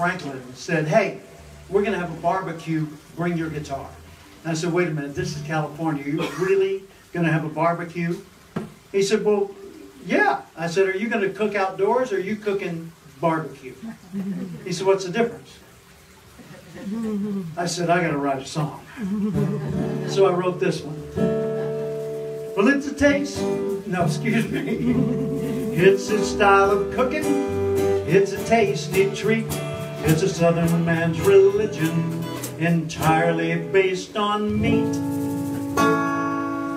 Franklin said, hey, we're going to have a barbecue, bring your guitar. And I said, wait a minute, this is California. Are you really going to have a barbecue? He said, well, yeah. I said, are you going to cook outdoors or are you cooking barbecue? He said, what's the difference? I said, I got to write a song. So I wrote this one. Well, it's a taste. No, excuse me. It's a style of cooking. It's a tasty treat. It's a southern man's religion, entirely based on meat.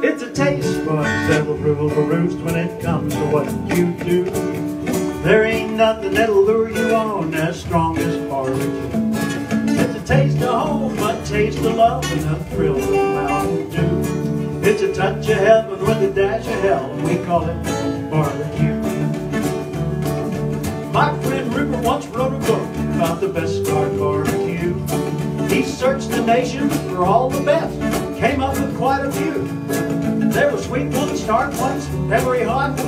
It's a taste buds that'll rule the roost when it comes to what you do. There ain't nothing that'll lure you on as strong as barbecue. It's a taste of home, a taste of love, and a thrill of Mountain Dew. It's a touch of heaven with a dash of hell, we call it barbecue. Searched the nation for all the best, came up with quite a few. There were sweet ones, dark ones, peppery hot,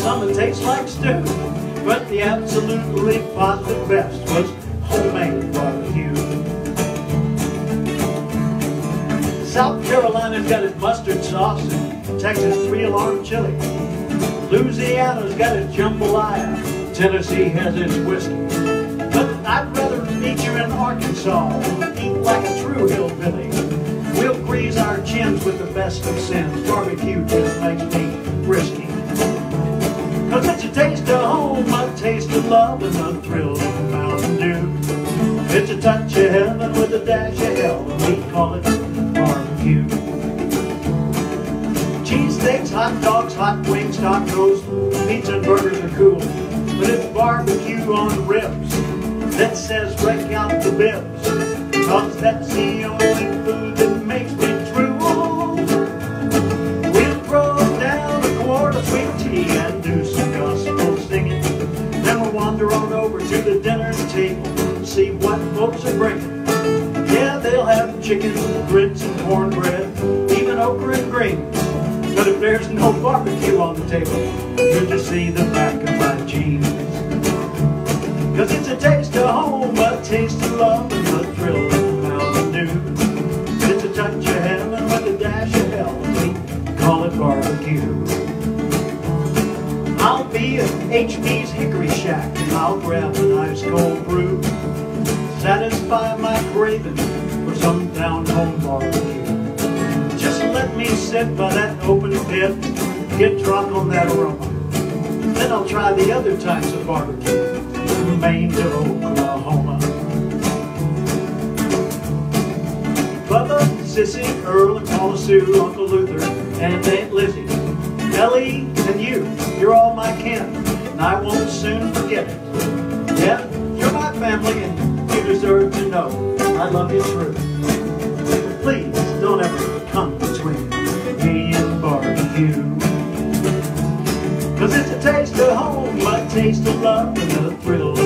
some that taste like stew. But the absolutely positive best was homemade barbecue. South Carolina's got its mustard sauce, Texas three-alarm chili. Louisiana's got its jambalaya, Tennessee has its whiskey. But I'd rather you in Arkansas, eat like a true hillbilly. We'll grease our chins with the best of sins. Barbecue just makes me frisky. Cause it's a taste of home, a taste of love, and a thrill of Mountain Dew. It's a touch of heaven with a dash of hell, and we call it barbecue. Cheesesteaks, hot dogs, hot wings, tacos, pizza and burgers are cool. But it's barbecue on ribs that says break out the bibs. Cause that's the only food that makes me drool. We'll throw down a quart of sweet tea and do some gospel singing. Then we'll wander on over to the dinner table see what folks are bringing. Yeah, they'll have chicken, grits, and cornbread, even okra and greens. But if there's no barbecue on the table, you'll just see the back of my jeans. Cause it's a taste of home, a taste of love, and the thrill of Mountain Dew. It's a touch of heaven with a dash of hell, we call it barbecue. I'll be at HB's Hickory Shack, and I'll grab an ice cold brew. Satisfy my craving for some down-home barbecue. Just let me sit by that open pit, get drunk on that aroma. Then I'll try the other types of barbecue, Maine to Oklahoma. Bubba, Sissy, Earl, and Paula Sue, Uncle Luther, and Aunt Lizzie, Ellie, and you, you're all my kin, and I won't soon forget it. Yeah, you're my family, and you deserve to know I love you true. Please don't ever come between me and barbecue. Cause it's a taste of home, a taste of love, and a thrill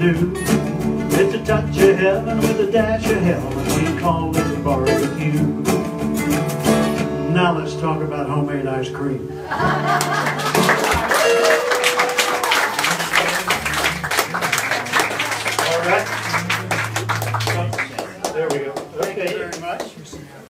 Dew. It's a touch of heaven with a dash of hell, and we call it barbecue. Now let's talk about homemade ice cream.